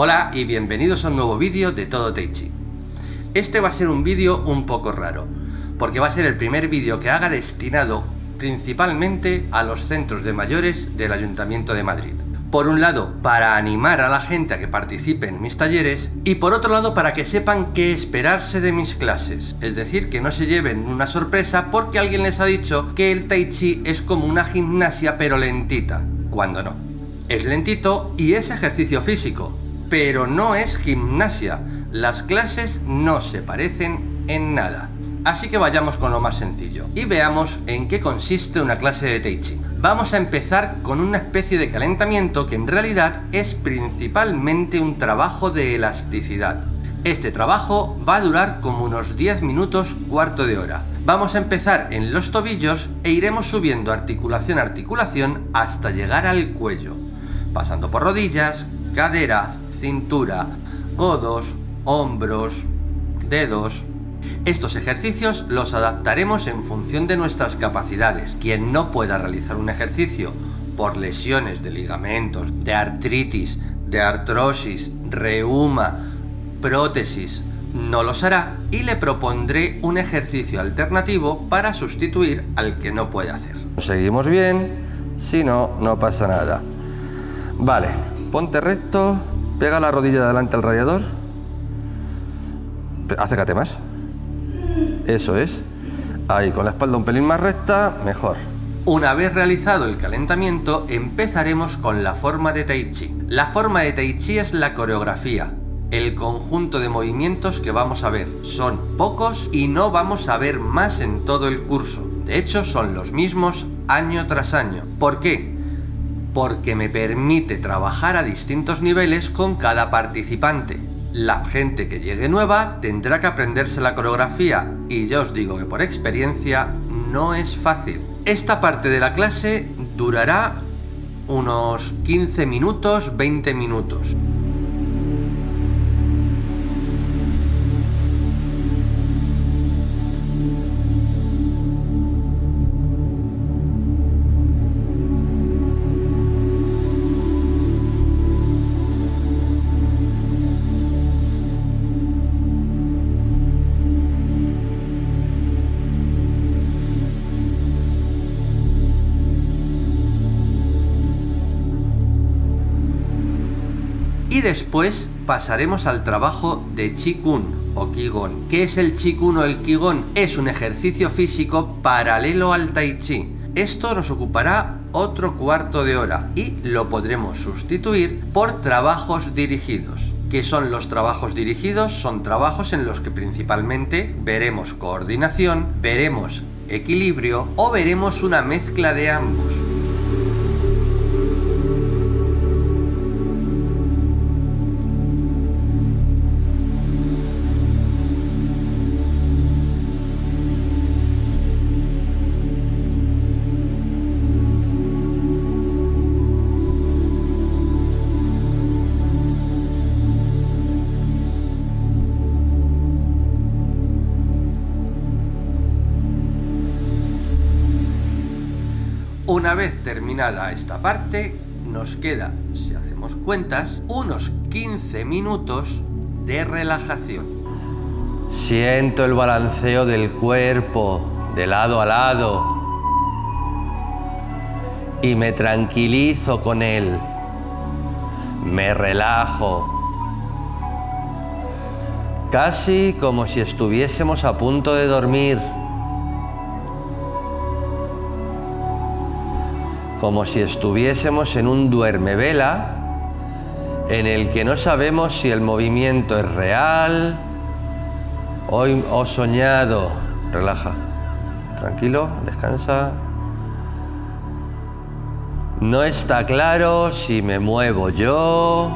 Hola y bienvenidos a un nuevo vídeo de Todo Teichi. Este va a ser un vídeo un poco raro, porque va a ser el primer vídeo que haga destinado principalmente a los centros de mayores del Ayuntamiento de Madrid. Por un lado, para animar a la gente a que participe en mis talleres y por otro lado para que sepan qué esperarse de mis clases. Es decir, que no se lleven una sorpresa porque alguien les ha dicho que el tai chi es como una gimnasia pero lentita, cuando no. Es lentito y es ejercicio físico, pero no es gimnasia. Las clases no se parecen en nada. Así que vayamos con lo más sencillo y veamos en qué consiste una clase de Tai Chi. Vamos a empezar con una especie de calentamiento que en realidad es principalmente un trabajo de elasticidad. Este trabajo va a durar como unos 10 minutos cuarto de hora. Vamos a empezar en los tobillos e iremos subiendo articulación a articulación hasta llegar al cuello, pasando por rodillas, cadera, cintura, codos, hombros, dedos. Estos ejercicios los adaptaremos en función de nuestras capacidades. Quien no pueda realizar un ejercicio por lesiones de ligamentos, de artritis, de artrosis, reuma, prótesis, no los hará y le propondré un ejercicio alternativo para sustituir al que no puede hacer. Seguimos bien, si no, no pasa nada. Vale, ponte recto, Pega la rodilla delante al radiador. Acércate más. Eso es. Ahí, con la espalda un pelín más recta, mejor. Una vez realizado el calentamiento, empezaremos con la forma de Tai Chi. La forma de Tai Chi es la coreografía, el conjunto de movimientos que vamos a ver. Son pocos y no vamos a ver más en todo el curso. De hecho, son los mismos año tras año. ¿Por qué? Porque me permite trabajar a distintos niveles con cada participante. La gente que llegue nueva tendrá que aprenderse la coreografía y ya os digo que por experiencia no es fácil. Esta parte de la clase durará unos 15 minutos, 20 minutos. Y después pasaremos al trabajo de Qigong o Qigong. ¿Qué es el Qigong o el Qigong? Es un ejercicio físico paralelo al Tai Chi. Esto nos ocupará otro cuarto de hora y lo podremos sustituir por trabajos dirigidos. ¿Qué son los trabajos dirigidos? Son trabajos en los que principalmente veremos coordinación, veremos equilibrio o veremos una mezcla de ambos. Una vez terminada esta parte, nos queda, si hacemos cuentas, unos 15 minutos de relajación. Siento el balanceo del cuerpo de lado a lado y me tranquilizo con él. Me relajo. Casi como si estuviésemos a punto de dormir. Como si estuviésemos en un duermevela en el que no sabemos si el movimiento es real o, soñado. Relaja. Tranquilo, descansa. No está claro si me muevo yo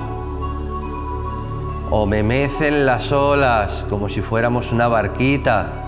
o me mecen las olas como si fuéramos una barquita.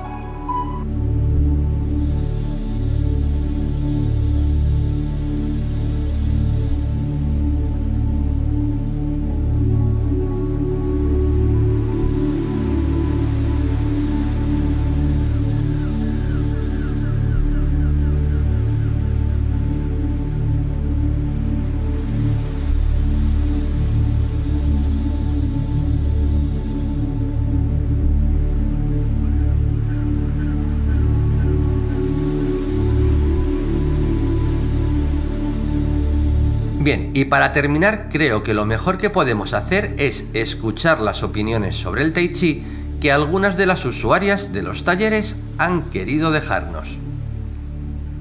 Bien, y para terminar, creo que lo mejor que podemos hacer es escuchar las opiniones sobre el Tai Chi que algunas de las usuarias de los talleres han querido dejarnos.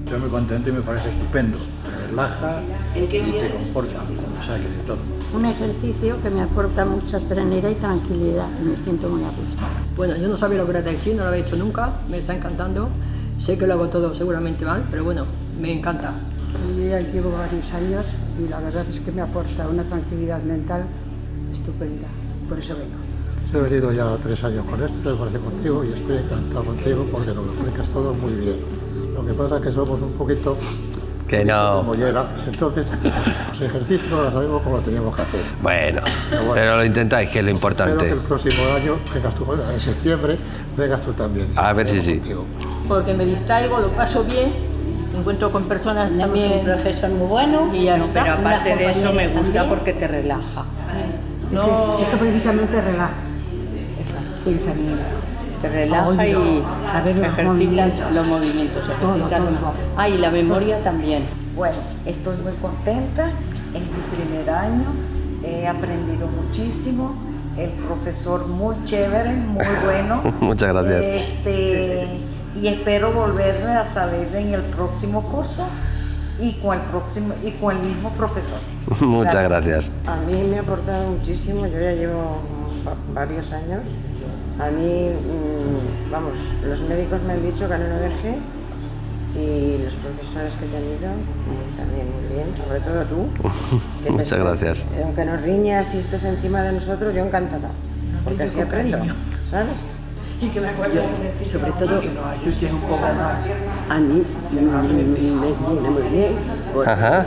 Estoy muy contento y me parece estupendo. Te relaja y te conforta, o sea que de todo. Un ejercicio que me aporta mucha serenidad y tranquilidad y me siento muy a gusto. Bueno, yo no sabía lo que era Tai Chi, no lo había hecho nunca, me está encantando. Sé que lo hago todo seguramente mal, pero bueno, me encanta. Yo ya llevo varios años y la verdad es que me aporta una tranquilidad mental estupenda. Por eso vengo. Yo he venido ya tres años con esto, me parece contigo y estoy encantado contigo porque nos lo explicas todo muy bien. Lo que pasa es que somos un poquito Que de no. mollera, entonces los ejercicios no los sabemos cómo lo teníamos que hacer. Bueno, bueno. pero lo intentáis, que es lo Espero que importante. el próximo año, vengas tú, en septiembre, vengas tú también. A ver si sí. Contigo. porque me distraigo, lo paso bien, me encuentro con personas Tenemos un también profesor muy bueno y ya No, está. pero aparte de eso me gusta también. porque te relaja. No, Esto precisamente relaja. Piensa bien. Te relaja y saber los ejercitas movimientos. los movimientos. Todo, todo, todo. Ah, y la memoria también. Bueno, estoy muy contenta, es mi primer año, he aprendido muchísimo, el profesor muy chévere, muy bueno. Muchas gracias. Este, y espero volver a salir en el próximo curso y con el, próximo, y con el mismo profesor. Muchas gracias. A mí me ha aportado muchísimo, yo ya llevo va- varios años. A mí, mm, vamos, los médicos me han dicho que no lo deje y los profesores que he tenido mm, también muy bien, sobre todo tú. que Muchas gracias. Aunque nos riñas y estés encima de nosotros, yo encantada, porque así aprendo, ¿sabes? Sobre todo, si un poco más. A mí me, viene muy bien. Ajá,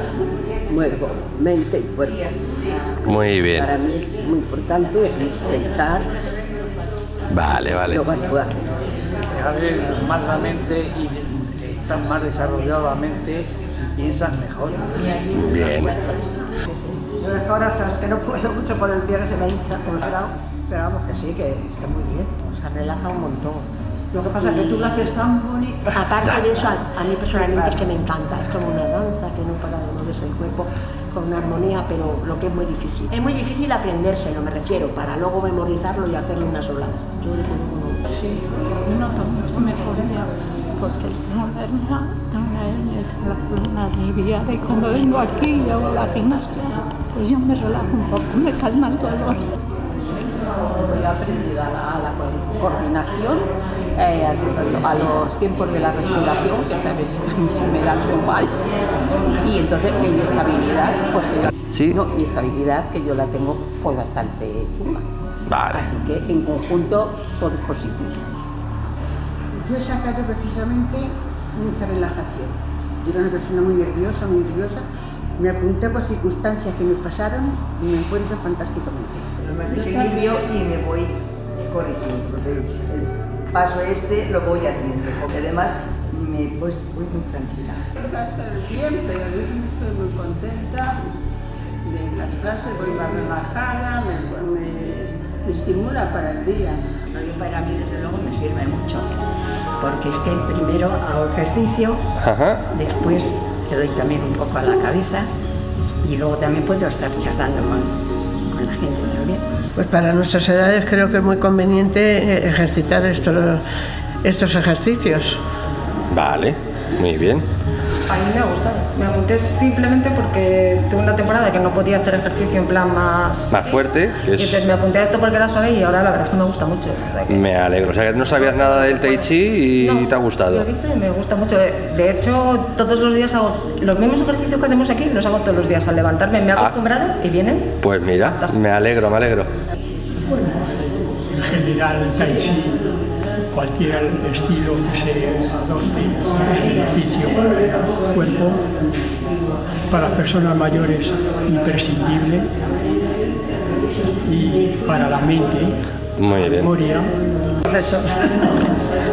Muevo mente y cuerpo. muy bien. Para mí es muy importante pensar, Vale, vale. luego actuar. Te abre más la mente y estás más desarrollado la mente y piensas mejor. Bien. Yo es que ahora sabes que no puedo mucho por el pie que se me hincha pero vamos que sí, que está muy bien. Relaja un montón. Lo que pasa es que tú lo haces tan bonito. Aparte de eso, a, a mí personalmente es que me encanta, es como una danza que no para de moverse el cuerpo con una armonía, pero lo que es muy difícil. Es muy difícil aprendérselo, me refiero, para luego memorizarlo y hacerlo una sola. Yo desde luego no. sí, noto mucho mejoría porque tengo la hernia, tengo la hernia, tengo la columna aliviada y cuando vengo aquí y hago la gimnasia, pues yo me relajo un poco, me calma el dolor. He aprendido a la, a la co- coordinación, eh, a, a los tiempos de la respiración, que sabes que a mí se me da mal, y entonces y estabilidad, porque Sí. no, y estabilidad que yo la tengo pues bastante chunga. Vale. Así que en conjunto todo es posible. Yo he sacado precisamente mucha relajación. Yo era una persona muy nerviosa, muy nerviosa. Me apunté por circunstancias que me pasaron y me encuentro fantásticamente. Me equilibrio y me voy corrigiendo. porque El, el paso este lo voy haciendo, porque además me voy, voy muy tranquila. bien, pero yo estoy muy contenta de las clases, voy más relajada, me, me, me estimula para el día. Yo para mí desde luego me sirve mucho, porque es que primero hago ejercicio, Ajá. después le doy también un poco a la cabeza y luego también puedo estar charlando con, Pues para nuestras edades creo que es muy conveniente eh, ejercitar estos, estos ejercicios. Vale, muy bien. A mí me ha gustado. Me apunté simplemente porque tuve una temporada que no podía hacer ejercicio en plan más... Más fuerte, que Y es... entonces me apunté a esto porque era suave y ahora la verdad es que me gusta mucho. que- Me alegro. O sea, que no sabías nada del Tai Chi y No, te ha Lo gustado. he visto y me gusta mucho. De hecho, todos los días hago los mismos ejercicios que hacemos aquí, los hago todos los días al levantarme. Me he Ah. acostumbrado y vienen. Pues mira, me alegro, me alegro. en general el tai chi, cualquier estilo que se adopte, es beneficio para el cuerpo, para las personas mayores imprescindible y para la mente, Muy bien. memoria.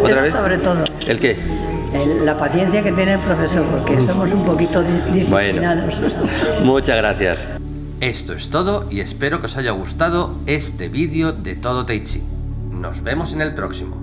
¿Otra vez? Sobre todo, ¿El qué? la paciencia que tiene el profesor, porque somos un poquito Bueno, disciplinados. muchas gracias. Esto es todo y espero que os haya gustado este vídeo de Todo Tai Chi. Nos vemos en el próximo.